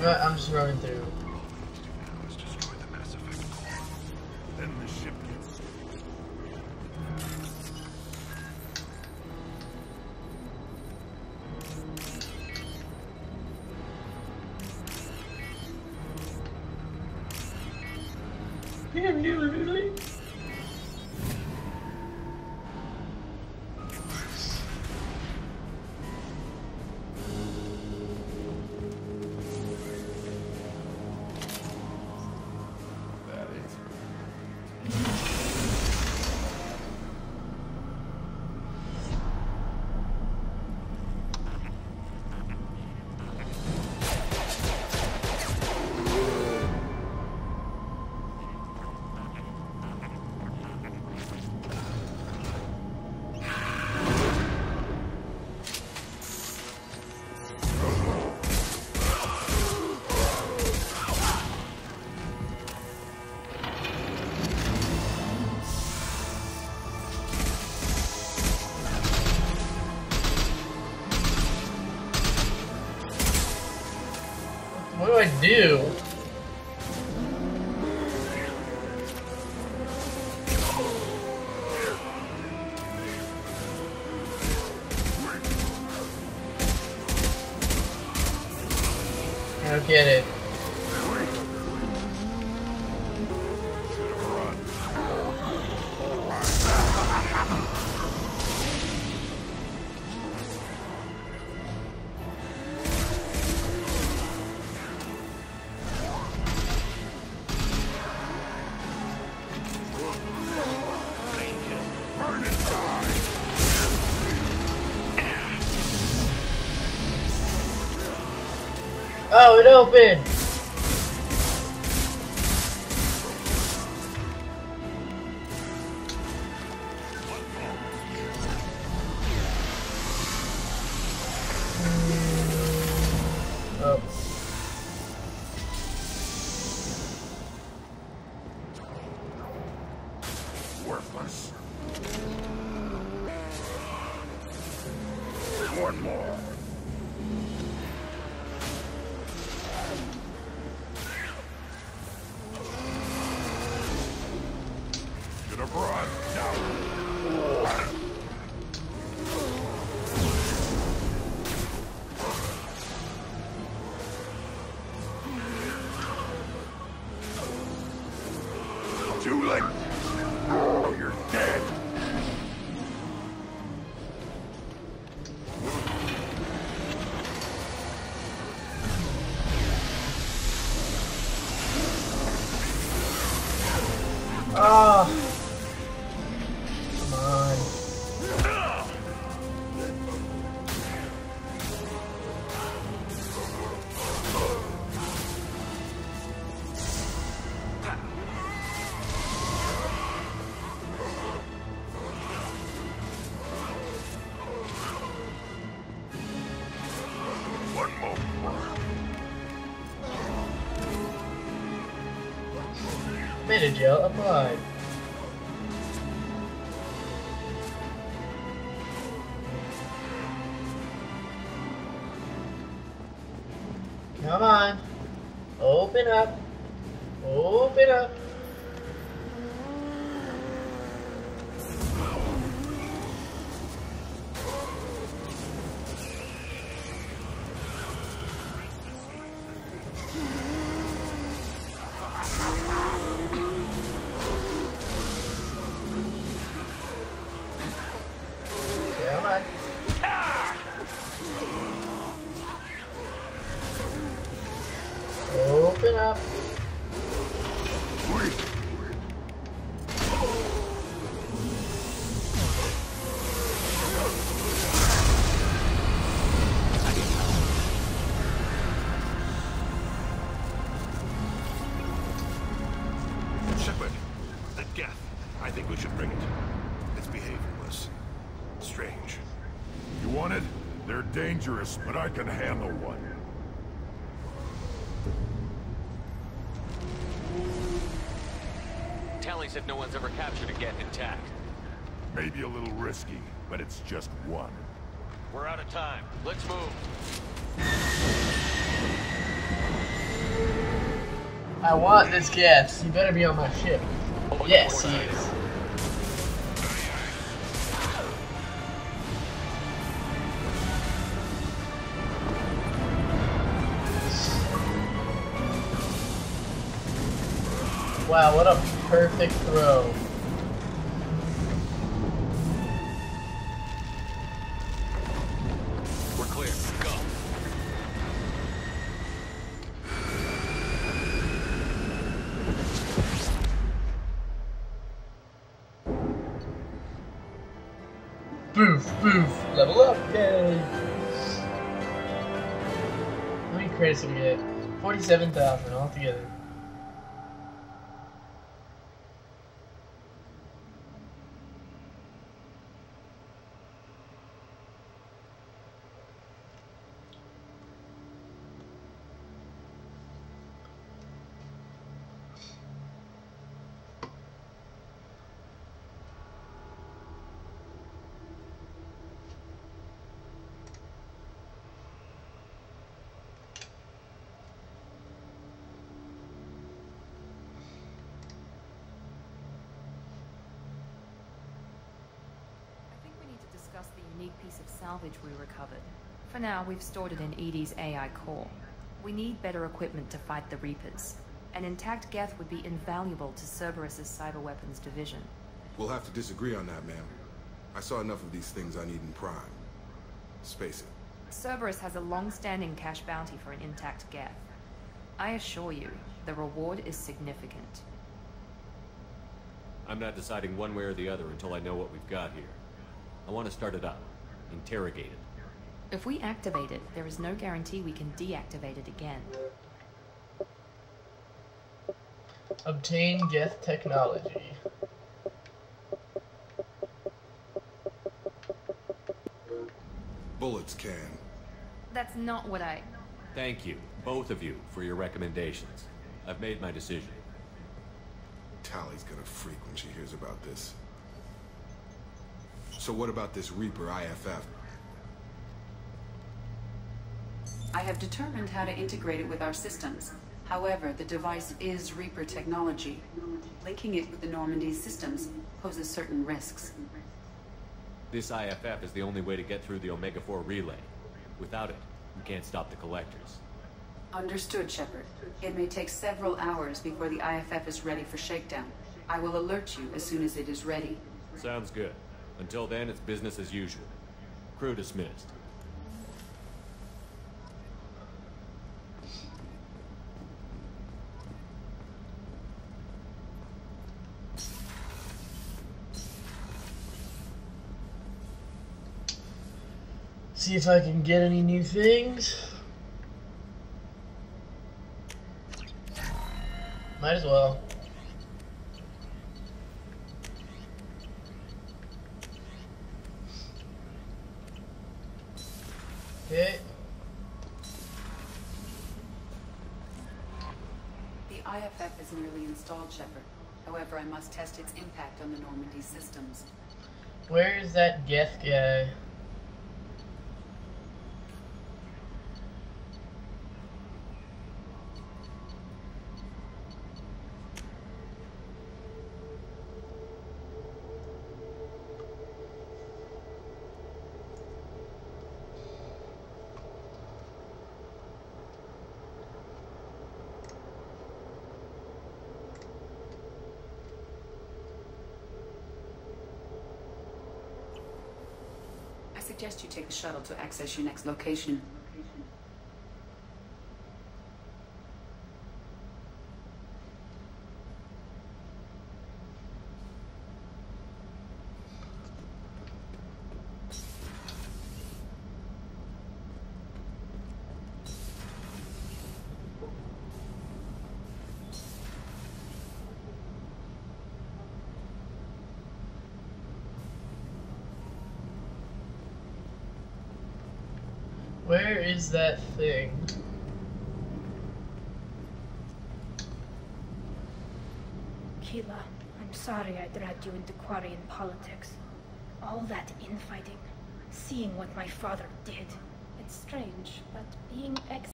I'm just running through. Let's destroy What do I do? Oh, it opened! Hmm. Oh. Too late. Medi-gel applied. Come on. Open up. Open up. You it? They're dangerous, but I can handle one. Tali said no one's ever captured a Geth intact. Maybe a little risky, but it's just one. We're out of time. Let's move. I want this gas. You better be on my ship. Open Yes, the he port is. Wow, what a perfect throw. We're clear. Go. Boof, boof. Level up, yay. How many credits did we get? 47,000 altogether. I think we need to discuss unique piece of salvage we recovered. For now, we've stored it in EDI's AI core. We need better equipment to fight the Reapers. An intact Geth would be invaluable to Cerberus's cyber weapons division. We'll have to disagree on that, ma'am. I saw enough of these things Eden Prime. Space it. Cerberus has a long-standing cash bounty for an intact Geth. I assure you, the reward is significant. I'm not deciding one way or the other until I know what we've got here. I want to start it up. Interrogate it. If we activate it, there is no guarantee we can deactivate it again. Obtain Geth technology. Bullets can. That's not what I... Thank you, both of you, for your recommendations. I've made my decision. Tali's gonna freak when she hears about this. So what about this Reaper IFF? I have determined how to integrate it with our systems. However, the device is Reaper technology. Linking it with the Normandy systems poses certain risks. This IFF is the only way to get through the Omega-4 relay. Without it, we can't stop the collectors. Understood, Shepard. It may take several hours before the IFF is ready for shakedown. I will alert you as soon as it is ready. Sounds good. Until then, it's business as usual. Crew dismissed. See if I can get any new things. Might as well. Okay. The IFF is nearly installed, Shepard. However, I must test its impact on the Normandy systems. Where is that Geth guy? Suggest you take the shuttle to access your next location. Where is that thing? Keelah, I'm sorry I dragged you into Quarian politics. All that infighting, seeing what my father did. It's strange, but being ex